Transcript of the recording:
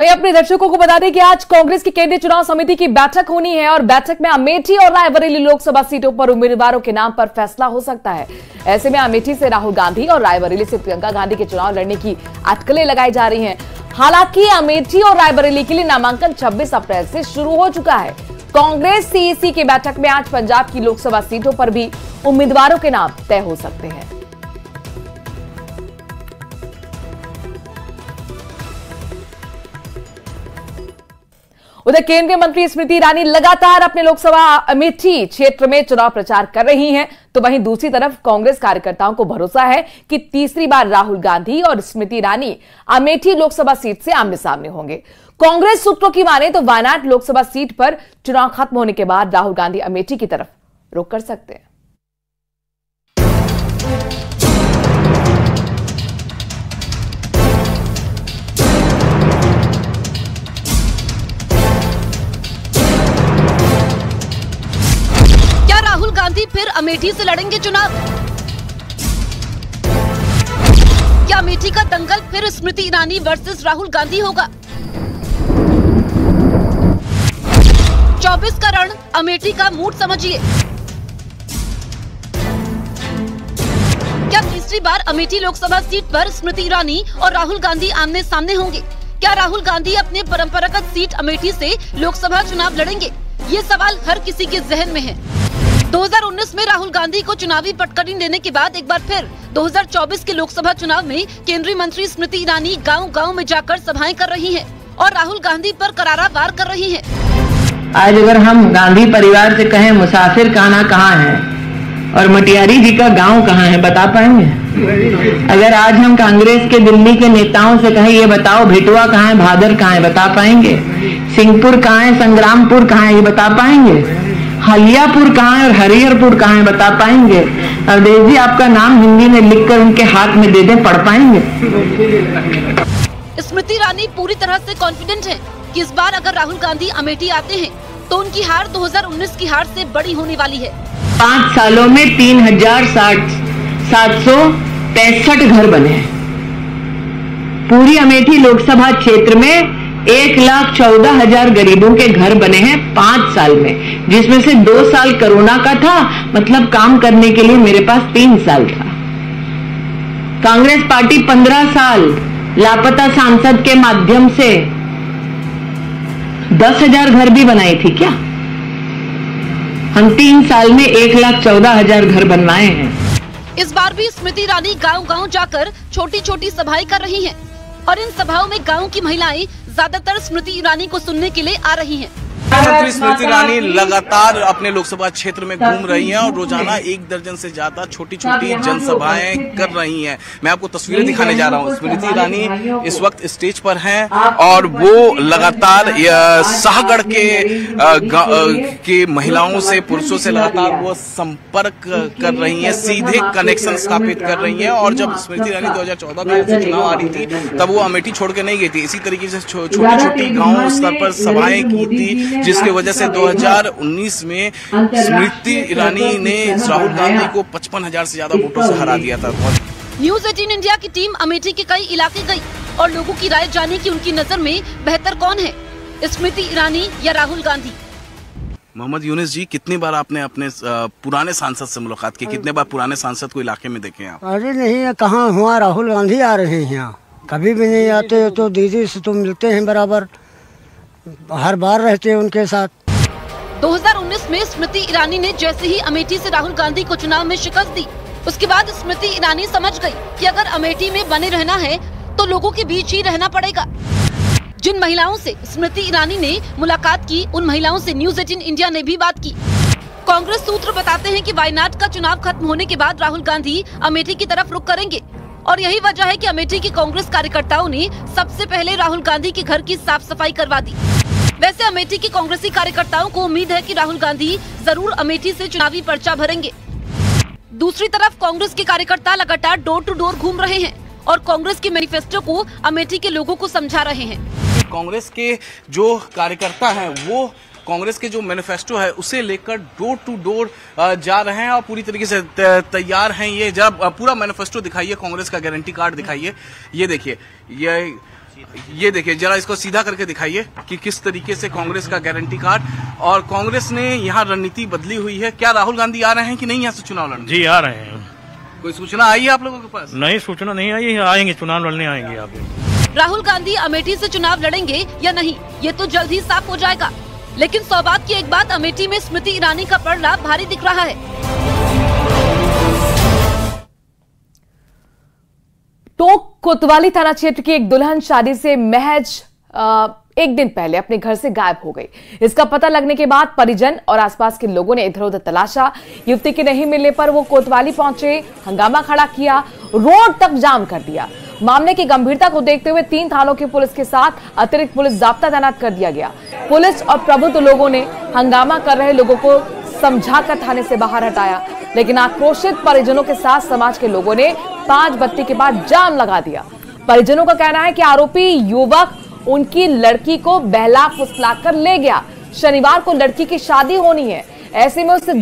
वहीं अपने दर्शकों को बता दें कि आज कांग्रेस की केंद्रीय चुनाव समिति की बैठक होनी है और बैठक में अमेठी और रायबरेली लोकसभा सीटों पर उम्मीदवारों के नाम पर फैसला हो सकता है। ऐसे में अमेठी से राहुल गांधी और रायबरेली से प्रियंका गांधी के चुनाव लड़ने की अटकलें लगाई जा रही हैं। हालाँकि अमेठी और रायबरेली के लिए नामांकन 26 अप्रैल से शुरू हो चुका है। कांग्रेस सीईसी की बैठक में आज पंजाब की लोकसभा सीटों पर भी उम्मीदवारों के नाम तय हो सकते हैं। उधर केंद्रीय मंत्री स्मृति ईरानी लगातार अपने लोकसभा अमेठी क्षेत्र में चुनाव प्रचार कर रही हैं। तो वहीं दूसरी तरफ़ कांग्रेस कार्यकर्ताओं को भरोसा है कि तीसरी बार राहुल गांधी और स्मृति ईरानी अमेठी लोकसभा सीट से आमने सामने होंगे। कांग्रेस सूत्रों की माने तो वायनाड लोकसभा सीट पर चुनाव खत्म होने के बाद राहुल गांधी अमेठी की तरफ़ रुख कर सकते हैं। अमेठी से लड़ेंगे चुनाव। क्या अमेठी का दंगल फिर स्मृति ईरानी वर्सेस राहुल गांधी होगा? 24 का रण, अमेठी का मूड समझिए। क्या तीसरी बार अमेठी लोकसभा सीट पर स्मृति ईरानी और राहुल गांधी आमने सामने होंगे? क्या राहुल गांधी अपने परंपरागत सीट अमेठी से लोकसभा चुनाव लड़ेंगे? ये सवाल हर किसी के जहन में है। 2019 में राहुल गांधी को चुनावी पटकनी देने के बाद एक बार फिर 2024 के लोकसभा चुनाव में केंद्रीय मंत्री स्मृति ईरानी गांव-गांव में जाकर सभाएँ कर रही हैं और राहुल गांधी पर करारा वार कर रही हैं। आज अगर हम गांधी परिवार से कहें, मुसाफिर खाना कहाँ है? और मटियारी जी का गाँव कहाँ है, बता पाएँगे? अगर आज हम कांग्रेस के दिल्ली के नेताओं से कहें, ये बताओ, भेटुआ कहाँ है, भादर कहाँ है, बता पाएँगे? सिंहपुर कहाँ है, संग्रामपुर कहाँ है, ये बता पाएँगे? हलियापुर कहाँ है और हरिहरपुर कहाँ है बता पाएँगे? अवधेश जी आपका नाम हिंदी में लिखकर उनके हाथ में दे दें पढ़ पाएँगे? स्मृति ईरानी पूरी तरह से कॉन्फिडेंट है कि इस बार अगर राहुल गांधी अमेठी आते हैं तो उनकी हार 2019 की हार से बड़ी होने वाली है। पाँच सालों में तीन हज़ार साठ सात सौ पैंसठ घर बने हैं। पूरी अमेठी लोकसभा क्षेत्र में एक लाख चौदह हज़ार गरीबों के घर बने हैं पाँच साल में, जिसमें से दो साल कोरोना का था मतलब काम करने के लिए मेरे पास तीन साल था। कांग्रेस पार्टी पंद्रह साल लापता सांसद के माध्यम से दस हज़ार घर भी बनाई थी क्या? हम तीन साल में एक लाख चौदह हज़ार घर बनवाए हैं। इस बार भी स्मृति ईरानी गांव-गांव जाकर छोटी छोटी सभाएँ कर रही हैं। और इन सभाओं में गाँव की महिलाएँ ज़्यादातर स्मृति ईरानी को सुनने के लिए आ रही हैं। मंत्री स्मृति ईरानी लगातार अपने लोकसभा क्षेत्र में घूम रही हैं और रोज़ाना एक दर्जन से ज़्यादा छोटी छोटी जनसभाएँ कर रही हैं। मैं आपको तस्वीरें दिखाने जा रहा हूँ। स्मृति ईरानी इस वक्त स्टेज पर हैं और वो लगातार शाहगढ़ के के महिलाओं से पुरुषों से लगातार वो संपर्क कर रही हैं सीधे कनेक्शन स्थापित कर रही हैं और जब स्मृति ईरानी 2014 में चुनाव आ रही थी तब वो अमेठी छोड़ के नहीं गई थी। इसी तरीके से छोटी छोटी गाँव स्तर पर सभाएँ की थी। जिसकी वजह से 2019 में स्मृति ईरानी ने राहुल गांधी को पचपन हज़ार से ज़्यादा वोटों से हरा दिया था। न्यूज़ एटीन इंडिया की टीम अमेठी के कई इलाके गई और लोगों की राय जाने की उनकी नज़र में बेहतर कौन है स्मृति ईरानी या राहुल गांधी? मोहम्मद यूनिस जी कितनी बार आपने अपने पुराने सांसद से मुलाकात की? कितने बार पुराने सांसद को इलाके में देखे आप? अरे नहीं कहाँ हुआ? राहुल गांधी आ रहे हैं यहाँ। कभी भी नहीं आते तो दीदी से तो मिलते हैं बराबर। हर बार रहते हैं उनके साथ। 2019 में स्मृति ईरानी ने जैसे ही अमेठी से राहुल गांधी को चुनाव में शिकस्त दी, उसके बाद स्मृति ईरानी समझ गई कि अगर अमेठी में बने रहना है तो लोगों के बीच ही रहना पड़ेगा। जिन महिलाओं से स्मृति ईरानी ने मुलाकात की, उन महिलाओं से न्यूज़ एटीन इंडिया ने भी बात की। कांग्रेस सूत्र बताते हैं कि वायनाड का चुनाव खत्म होने के बाद राहुल गांधी अमेठी की तरफ़ रुख करेंगे। और यही वजह है कि अमेठी की कांग्रेस कार्यकर्ताओं ने सबसे पहले राहुल गांधी के घर की साफ़ सफ़ाई करवा दी। वैसे अमेठी की कांग्रेसी कार्यकर्ताओं को उम्मीद है कि राहुल गांधी ज़रूर अमेठी से चुनावी पर्चा भरेंगे। दूसरी तरफ़ कांग्रेस के कार्यकर्ता लगातार डोर टू डोर घूम रहे हैं और कांग्रेस के मैनिफेस्टो को अमेठी के लोगों को समझा रहे हैं। कांग्रेस के जो कार्यकर्ता हैं, वो कांग्रेस के जो मैनिफेस्टो है उसे लेकर डोर टू डोर जा रहे हैं और पूरी तरीके से तैयार हैं ये। जब पूरा मैनिफेस्टो दिखाइए कांग्रेस का गारंटी कार्ड दिखाइए। ये देखिए ये ये देखिए जरा इसको सीधा करके दिखाइए कि किस तरीके से कांग्रेस का गारंटी कार्ड और कांग्रेस ने यहाँ रणनीति बदली हुई है। क्या राहुल गांधी आ रहे हैं कि नहीं यहाँ से चुनाव लड़ने? जी आ रहे हैं। कोई सूचना आई है आप लोगों के पास? नहीं सूचना नहीं आई है, आएँगे चुनाव लड़ने आएँगे आप। राहुल गांधी अमेठी से चुनाव लड़ेंगे या नहीं? ये तो जल्द ही साफ़ हो जाएगा। लेकिन सौभाग्य की एक बात अमेठी में स्मृति ईरानी का पड़ना भारी दिख रहा है। टोक कोतवाली थाना क्षेत्र की एक दुल्हन शादी से महज अ, एक दिन पहले अपने घर से गायब हो गई। इसका पता लगने के बाद परिजन और आसपास के लोगों ने इधर उधर तलाशा। युवती के नहीं मिलने पर वो कोतवाली पहुँचे हंगामा खड़ा किया रोड तक जाम कर दिया। मामले की गंभीरता को देखते हुए तीन थानों की पुलिस के साथ अतिरिक्त पुलिस जाब्ता तैनात कर दिया गया। पुलिस और प्रबुद्ध लोगों ने हंगामा कर रहे लोगों को समझाकर थाने से बाहर हटाया। लेकिन आक्रोशित परिजनों के साथ समाज के लोगों ने पाँच बत्ती के बाद जाम लगा दिया। परिजनों का कहना है कि आरोपी युवक उनकी लड़की को बहला फुसलाकर ले गया। शनिवार को लड़की की शादी होनी है। ऐसे में उसे